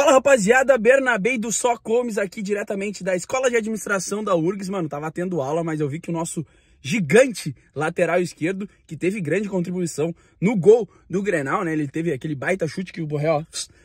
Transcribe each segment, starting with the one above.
Fala rapaziada, Bernabei do Só Comes aqui diretamente da Escola de Administração da URGS. Mano, tava tendo aula, mas eu vi que o nosso gigante lateral esquerdo, que teve grande contribuição no gol do Grenal, né? Ele teve aquele baita chute que o Borré, ó,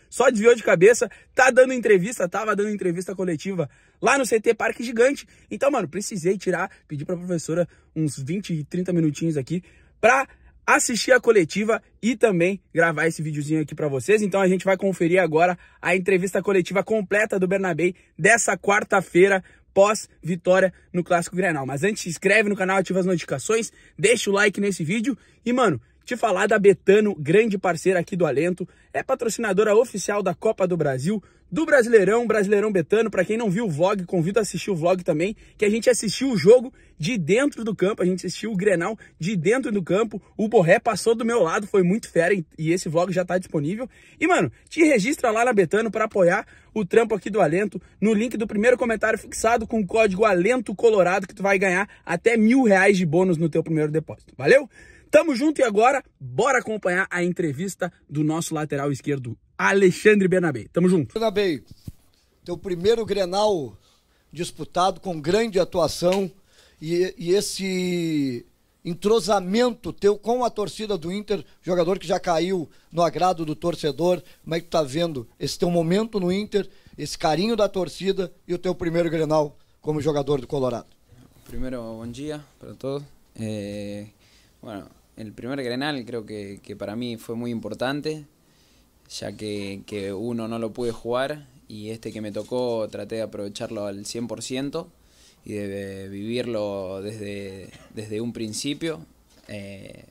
só desviou de cabeça, tá dando entrevista, tava dando entrevista coletiva lá no CT Parque Gigante. Então, mano, precisei tirar, pedir pra professora uns 20, 30 minutinhos aqui pra assistir a coletiva e também gravar esse videozinho aqui para vocês. Então a gente vai conferir agora a entrevista coletiva completa do Bernabé dessa quarta-feira pós-vitória no Clássico Grenal. Mas antes, se inscreve no canal, ativa as notificações, deixa o like nesse vídeo e, mano, te falar da Betano, grande parceira aqui do Alento, é patrocinadora oficial da Copa do Brasil, do Brasileirão, Brasileirão Betano. Para quem não viu o vlog, convido a assistir o vlog também, que a gente assistiu o jogo de dentro do campo, a gente assistiu o Grenal de dentro do campo. O Borré passou do meu lado, foi muito fera e esse vlog já tá disponível. E, mano, te registra lá na Betano para apoiar o trampo aqui do Alento no link do primeiro comentário fixado com o código Alento Colorado que tu vai ganhar até mil reais de bônus no teu primeiro depósito. Valeu? Tamo junto e agora, bora acompanhar a entrevista do nosso lateral esquerdo, Alexandre Bernabé. Tamo junto. Bernabé, teu primeiro Grenal disputado com grande atuação e, e, esse entrosamento teu com a torcida do Inter, jogador que já caiu no agrado do torcedor, como é que tu tá vendo esse teu momento no Inter, esse carinho da torcida e o teu primeiro Grenal como jogador do Colorado? Primeiro, bom dia para todos. Eh, bueno, el primer Grenal creo que, que, para mí fue muy importante, ya que, que, uno no lo pude jugar y este que me tocó traté de aprovecharlo al 100% y de vivirlo desde, desde un principio. Eh,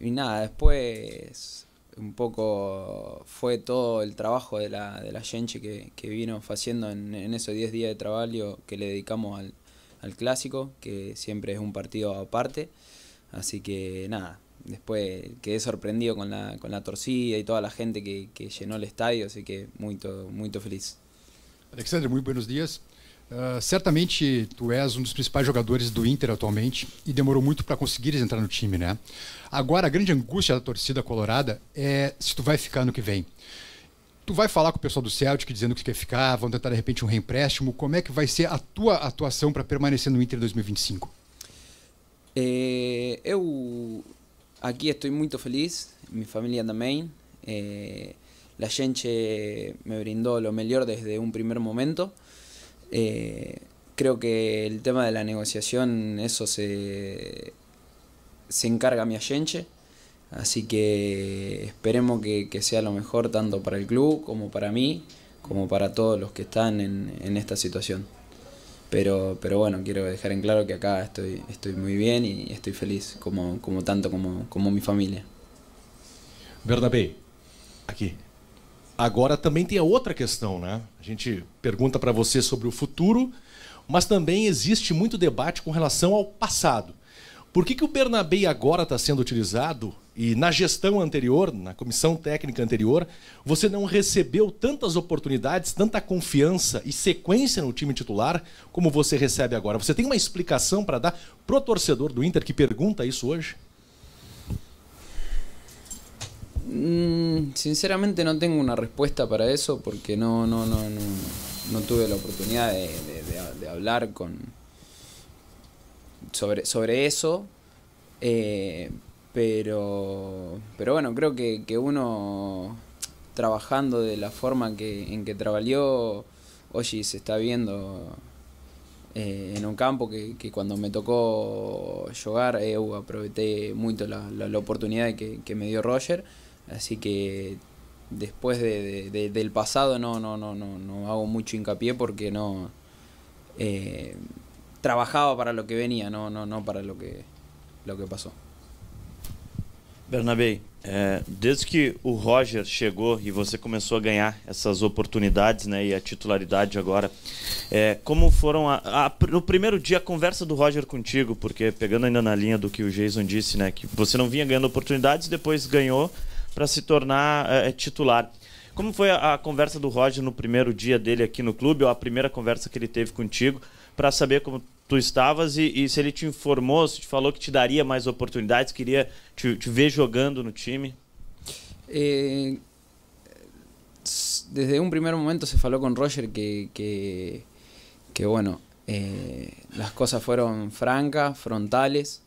y nada, después un poco fue todo el trabajo de la, de gente que, que vino haciendo en, en esos 10 días de trabajo que le dedicamos al, al clásico, que siempre es un partido aparte. Así que nada, después quedé sorprendido con la, con la torcida y toda la gente que, que llenó el estadio, así que muy, muy feliz. Alexandre, muito buenos dias. Uh, certamente tu és um dos principais jogadores do Inter atualmente e demorou muito para conseguires entrar no time, né? Agora a grande angústia da torcida colorada é se tu vai ficar no que vem. Tu vai falar com o pessoal do Celtic dizendo que quer ficar, vão tentar de repente um reempréstimo. Como é que vai ser a tua atuação para permanecer no Inter 2025? Eh, eu aqui estou muito feliz, minha família também. Eh, la gente me brindó lo mejor desde un primer momento. Eh, creo que el tema de la negociación, eso se, se encarga mi agente. Así que esperemos que, que, sea lo mejor tanto para el club como para mí, como para todos los que están en, en esta situación. Pero, pero bueno, quiero dejar en claro que acá estoy, estoy muy bien y estoy feliz, como, como tanto como, como mi família. Bernabé, aqui. Agora também tem a outra questão, né? A gente pergunta para você sobre o futuro, mas também existe muito debate com relação ao passado. Por que, que o Bernabé agora está sendo utilizado e na gestão anterior, na comissão técnica anterior, você não recebeu tantas oportunidades, tanta confiança e sequência no time titular como você recebe agora? Você tem uma explicação para dar pro torcedor do Inter que pergunta isso hoje? Mm, sinceramente no tengo una respuesta para eso porque no, no, no, no, no tuve la oportunidad de, de, de, hablar con sobre, sobre eso. Eh, pero, pero bueno, creo que, que, uno trabajando de la forma que, en que trabajó, hoy se está viendo eh, en un campo que, que, cuando me tocó jugar, eu aproveché mucho la, la, oportunidad que, que me dio Roger. Así que después de, de, de, del pasado no, no, no, no, no hago mucho hincapié porque no eh, trabajaba para lo que venía, no, no, no para lo que, lo que pasó. Bernabé, é, desde que o Roger chegou e você começou a ganhar essas oportunidades né, e a titularidade agora, é, como foram a, a, no primeiro dia a conversa do Roger contigo? Porque pegando ainda na linha do que o Jason disse, né, que você não vinha ganhando oportunidades, depois ganhou para se tornar é, titular. Como foi a, a, conversa do Roger no primeiro dia dele aqui no clube, ou a primeira conversa que ele teve contigo, para saber como tu estavas e, e, se ele te informou, se te falou que te daria mais oportunidades, queria te, te ver jogando no time? Eh, desde un primer momento se faló con Roger que, que, que bueno, eh, las cosas fueron francas, frontales,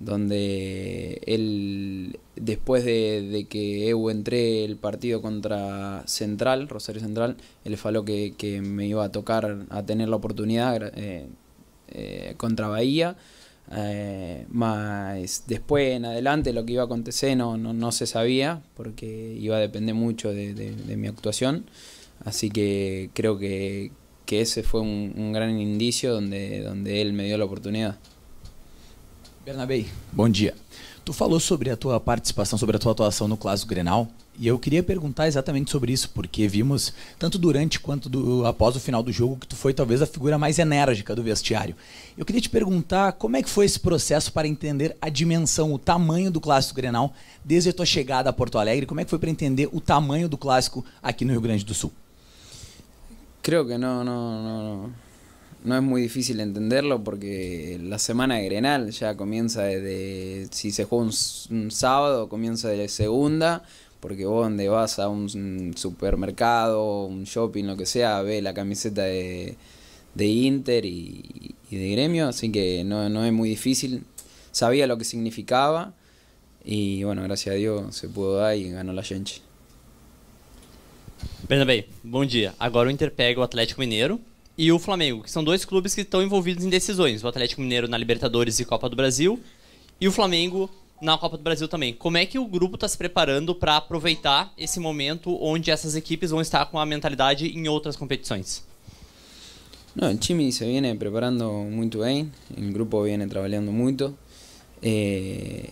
donde él, después de, de que eu entré el partido contra Central, Rosario Central, él faló que, que me iba a tocar a tener la oportunidad eh, eh, contra Bahía. Eh, más después en adelante lo que iba a acontecer no, no, no se sabía porque iba a depender mucho de, de- de mi actuación. Así que creo que, que ese fue un, un gran indicio donde, donde él me dio la oportunidad. Bernabei, bom dia. Tu falou sobre a tua participação, sobre a tua atuação no Clássico Grenal, e eu queria perguntar exatamente sobre isso, porque vimos, tanto durante quanto do- após o final do jogo, que tu foi talvez a figura mais enérgica do vestiário. Eu queria te perguntar como é que foi esse processo para entender a dimensão, o tamanho do Clássico Grenal, desde a tua chegada a Porto Alegre, como é que foi para entender o tamanho do Clássico aqui no Rio Grande do Sul? Creo que no, no, no, no es muy difícil entenderlo porque la semana de Grenal ya comienza desde, si se juega un sábado, comienza de segunda, porque vos donde vas a un supermercado, un shopping, lo que sea, ves la camiseta de, de Inter y, y de Gremio, así que no, no es muy difícil. Sabía lo que significaba y bueno, gracias a Dios se pudo dar y ganó la gente. Bernabé, bom dia. Agora o Inter pega o Atlético Mineiro e o Flamengo, que são dois clubes que estão envolvidos em decisões. O Atlético Mineiro na Libertadores e Copa do Brasil e o Flamengo na Copa do Brasil também. Como é que o grupo está se preparando para aproveitar esse momento onde essas equipes vão estar com a mentalidade em outras competições? No, el Chimi se viene preparando muy bien, el grupo viene trabajando mucho eh,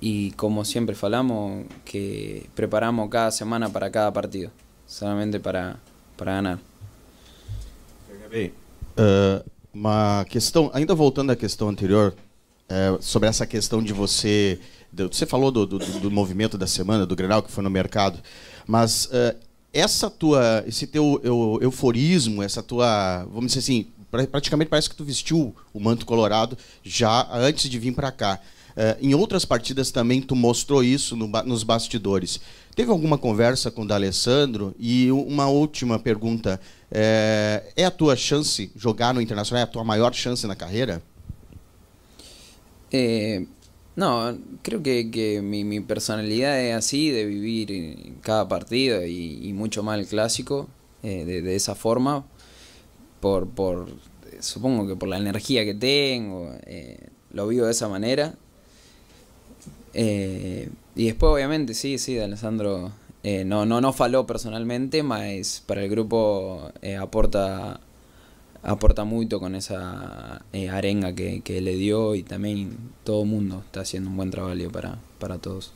y como siempre falamos que preparamos cada semana para cada partido, solamente para, para ganar. Bem, ah, uma questão, ainda voltando à questão anterior, eh, sobre essa questão de você. do- você falou do, do, do movimento da semana, do Grenal, que foi no mercado, mas ah, essa tua, esse teu eu- euforismo, essa tua, vamos dizer assim, pra- praticamente parece que tu vestiu o manto colorado já antes de vir para cá. Eh, em outras partidas também tu mostrou isso no nos bastidores. Teve alguma conversa com o D'Alessandro? E uma última pergunta. É, é a tua chance jogar no Internacional? É a tua maior chance na carreira? Eh, no, creo que, que mi, mi personalidad es así, de vivir en cada partido y, mucho más el clásico, eh, de, de esa forma, por, por supongo que por la energía que tengo, eh, lo vivo de esa manera. Eh, y después obviamente sí, sí, de Alessandro eh, no, no, no faló personalmente, mas para el grupo eh, aporta aporta mucho con esa eh, arenga que, que le dio y también todo el mundo está haciendo un buen trabajo para, para todos.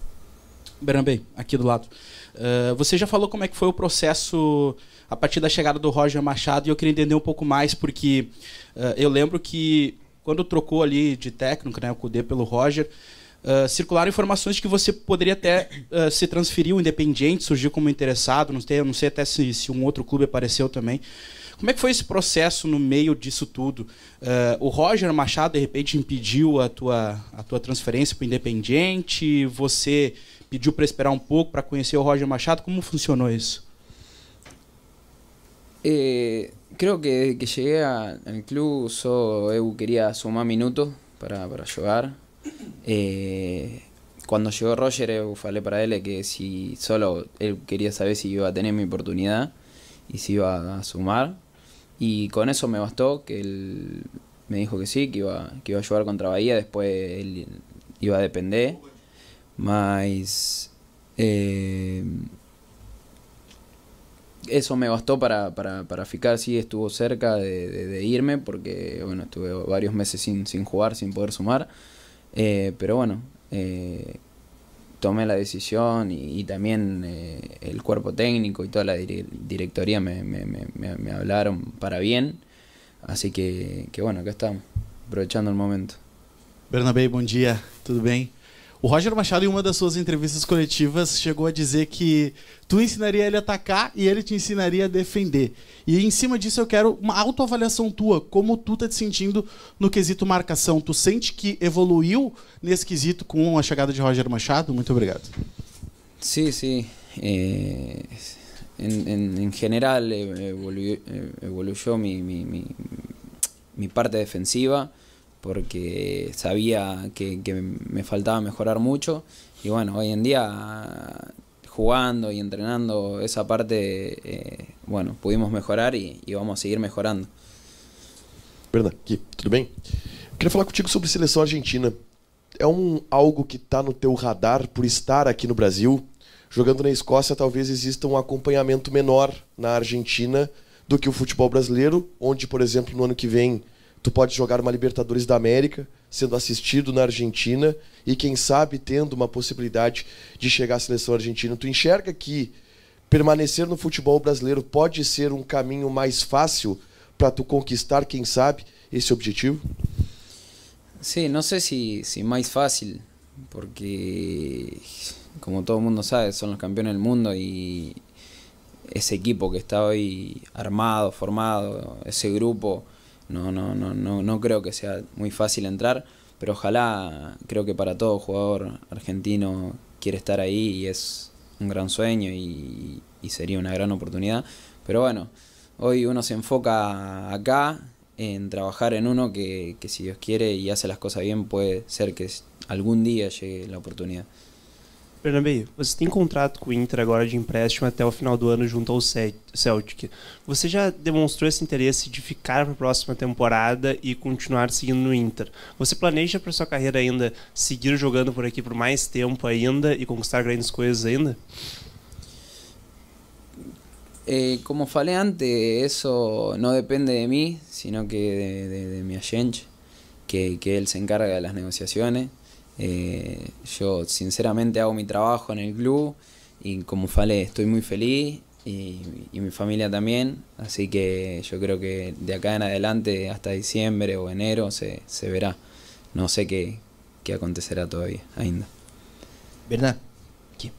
Bernabé, aqui do lado. Eh, você já falou como é que foi o processo a partir da chegada do Roger Machado e eu queria entender um pouco mais porque eh, eu lembro que quando trocou ali de técnico, né, o Cudê pelo Roger, eh, circularam informações de que você poderia até eh, se transferir o Independiente, surgiu como interessado, não sei, não sei até se, se um outro clube apareceu também. Como é que foi esse processo no meio disso tudo? Eh, o Roger Machado, de repente, impediu a tua, a tua transferência para o Independiente? Você pediu para esperar um pouco para conhecer o Roger Machado? Como funcionou isso? Eh, creo que que llegué a- al club yo eu quería sumar minutos para, para jugar. Eh, cuando llegó Roger eu falé para él que si solo él quería saber si iba a tener mi oportunidad y si iba a sumar. Y con eso me bastó, que él me dijo que sí, que iba, que iba a jugar contra Bahía, después él iba a depender. Mas eh, eso me bastó para, para, para ficar, sí, estuvo cerca de, irme, porque bueno, estuve varios meses sin, sin jugar, sin poder sumar. Eh, pero bueno, eh, tomé la decisión y, también eh, el cuerpo técnico y toda la dire- directoría me, me, me, hablaron para bien. Así que, bueno, acá estamos, aprovechando el momento. Bernabé, bom dia, tudo bem? O Roger Machado, em uma das suas entrevistas coletivas, chegou a dizer que tu ensinaria ele a atacar e ele te ensinaria a defender. E em cima disso eu quero uma autoavaliação tua, como tu tá te sentindo no quesito marcação. Tu sente que evoluiu nesse quesito com a chegada de Roger Machado? Muito obrigado. Sí, sí. eh, en, en- en general eh, evolu- eh, evoluyó mi, mi- mi- mi parte defensiva porque sabía que, que me faltaba mejorar mucho y bueno, hoy en día jugando y entrenando esa parte, eh, bueno, pudimos mejorar y vamos a seguir mejorando. Bernardo, aqui, tudo bem? Queria falar contigo sobre seleção argentina. É um algo que está no teu radar por estar aqui no Brasil? Jogando na Escócia, talvez exista um acompanhamento menor na Argentina do que o futebol brasileiro, onde, por exemplo, no ano que vem tu pode jogar uma Libertadores da América, sendo assistido na Argentina e quem sabe tendo uma possibilidade de chegar à seleção argentina. Tu enxerga que permanecer no futebol brasileiro pode ser um caminho mais fácil para tu conquistar, quem sabe, esse objetivo? Sí, no sé si, si más fácil, porque como todo mundo sabe, son los campeones del mundo y ese equipo que está hoy armado, formado, ese grupo, no, no, no, no, no creo que sea muy fácil entrar, pero ojalá, creo que para todo jugador argentino quiere estar ahí y es un gran sueño y, sería una gran oportunidad. Pero bueno, hoy uno se enfoca acá en trabajar en uno que, que si Dios quiere y hace las cosas bien, puede ser que algún día llegue la oportunidad. Bernabé, você tem contrato com o Inter agora de empréstimo até o final do ano junto ao Ce- Celtic. Você já demonstrou esse interesse de ficar para a próxima temporada e continuar seguindo no Inter. Você planeja para sua carreira ainda seguir jogando por aqui por mais tempo ainda e conquistar grandes coisas ainda? Eh, como falé antes, eso no depende de mí, sino que de, de- de agente, que, que él se encarga de las negociaciones. Eh, yo sinceramente hago mi trabajo en el club y como falé, estoy muy feliz y, y mi familia también, así que yo creo que de acá en adelante hasta diciembre o enero se, se verá. No sé qué, qué acontecerá todavía, ainda. Bernard, aqui.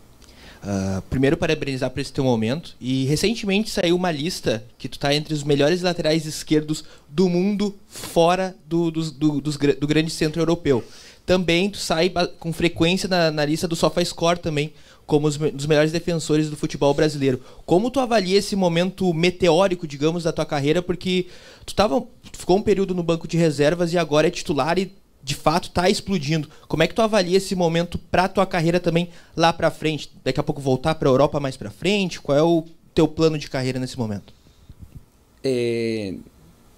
Ah, primeiro, parabenizar por esse teu momento. E recentemente saiu uma lista que tu tá entre os melhores laterais esquerdos do mundo fora do, do, dos gra- do grande centro europeu. Também tu sai com frequência na, na lista do SofaScore também, como os dos melhores defensores do futebol brasileiro. Como tu avalia esse momento meteórico, digamos, da tua carreira? Porque tu, tava, tu ficou um período no banco de reservas e agora é titular e de fato tá explodindo. Como é que tu avalia esse momento pra tua carreira também lá pra frente? Daqui a pouco voltar pra Europa mais pra frente? Qual é o teu plano de carreira nesse momento? Eh,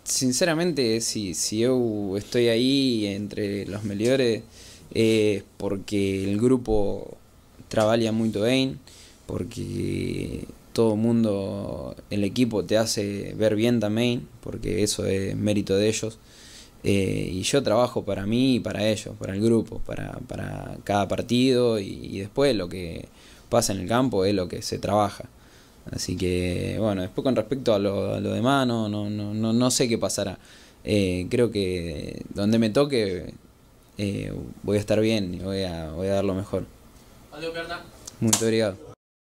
sinceramente, si, si yo estoy ahí entre los mejores, es porque el grupo trabaja muy bien, porque todo el mundo, el equipo te hace ver bien también, porque eso es mérito de ellos. Eh, y yo trabajo para mí y para ellos, para el grupo, para, para cada partido y, y después lo que pasa en el campo es lo que se trabaja. Así que, bueno, después con respecto a lo, a lo demás, no, no, no, no, no sé qué pasará. Eh, creo que donde me toque eh, voy a estar bien y voy a, voy a dar lo mejor. Bernardo. Muito obrigado.